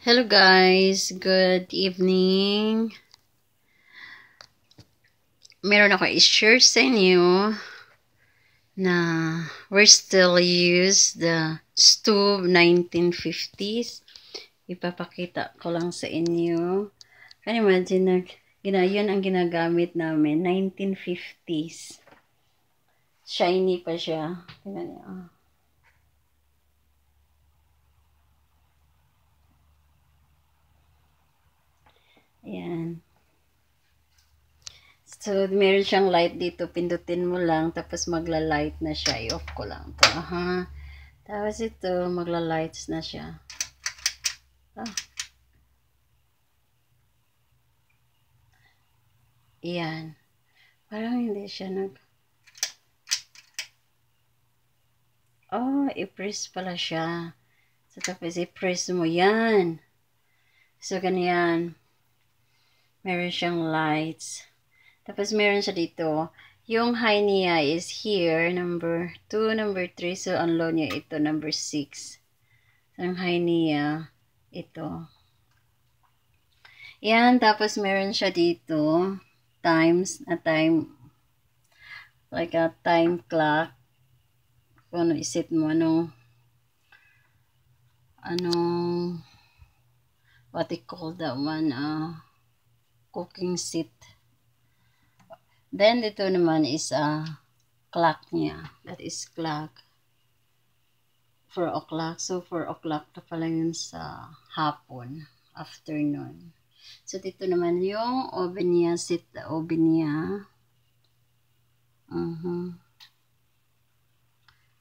Hello guys, good evening. Meron ako i-share sa inyo na we still use the stove 1950s. Ipapakita ko lang sa inyo. Can imagine na gina, yun ang ginagamit namin, 1950s. Shiny pa siya. Tingnan niyo. ah. Ayan. So, meron siyang light dito. Pindutin mo lang. Tapos, magla-light na siya. I-off ko lang to. Aha. Tapos, ito, magla-lights na siya. Ah. Ayan. Parang hindi siya nag... Oh, i-press pala siya. So, tapos, i-press mo yan. So, ganyan meron siyang lights. Tapos meron siya dito. Yung high niya is here, number 2, number 3. So, ang low niya ito, number 6. So, ang high niya, ito. Yan, tapos meron siya dito, times, a time, like a time clock. Kung ano isit mo, ano, ano, what they call that one, uh, cooking seat. Then, dito naman is a uh, clock niya. That is clock. 4 o'clock. So, 4 o'clock na pala yun sa hapon, afternoon. So, dito naman yung oven niya, sit the oven niya. Uh -huh.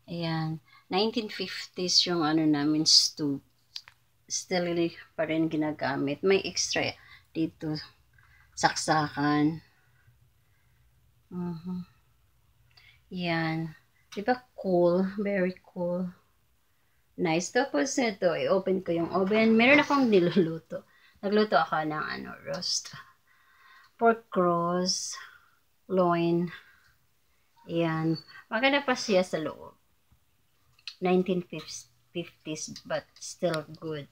Ayan. 1950s yung ano namin, stove. Still pa rin ginagamit. May extra dito saksakan. Uh -huh. Yan. Diba cool? Very cool. Nice. Tapos ito, i-open ko yung oven. Meron akong niluluto. Nagluto ako ng ano, roast. Pork cross, loin. Yan. Maganda pa siya sa loob. 1950s but still good.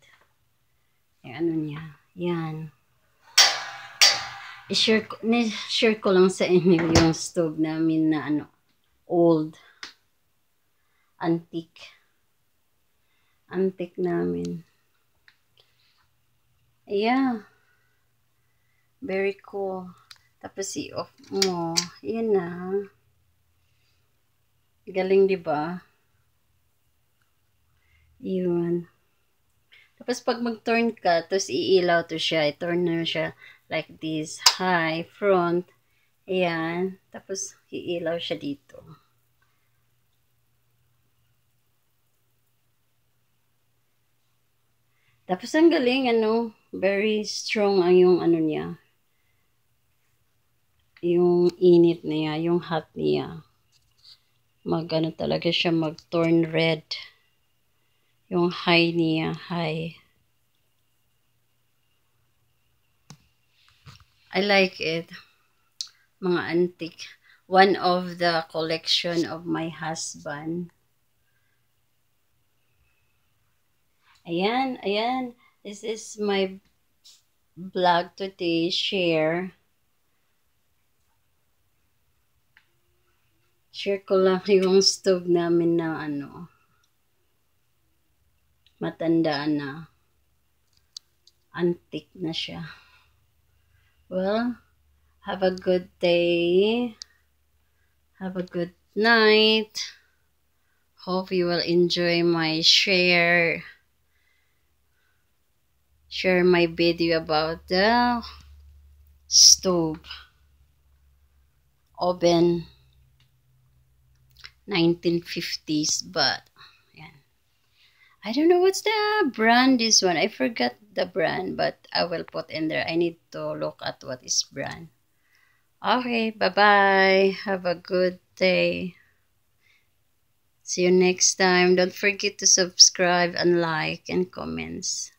Yung ano niya. Yan i-share ko, share ko lang sa inyo yung stove namin na ano, old, antique. Antique namin. Yeah. Very cool. Tapos i-off mo. Yan na. Galing, di ba? Yun. Tapos pag mag-turn ka, tapos iilaw to siya. I-turn na siya like this, high, front, ayan, tapos iilaw siya dito. Tapos ang galing, ano, very strong ang yung ano niya, yung init niya, yung hot niya. Mag ano talaga siya, mag turn red. Yung high niya, high. I like it. Mga antique. One of the collection of my husband. Ayan, ayan. This is my vlog today. Share. Share ko lang yung stove namin na ano. Matanda na. Antique na siya. Well, have a good day. Have a good night. Hope you will enjoy my share. Share my video about the stove oven 1950s but I don't know what's the brand this one. I forgot the brand, but I will put in there. I need to look at what is brand. Okay, bye-bye. Have a good day. See you next time. Don't forget to subscribe and like and comments.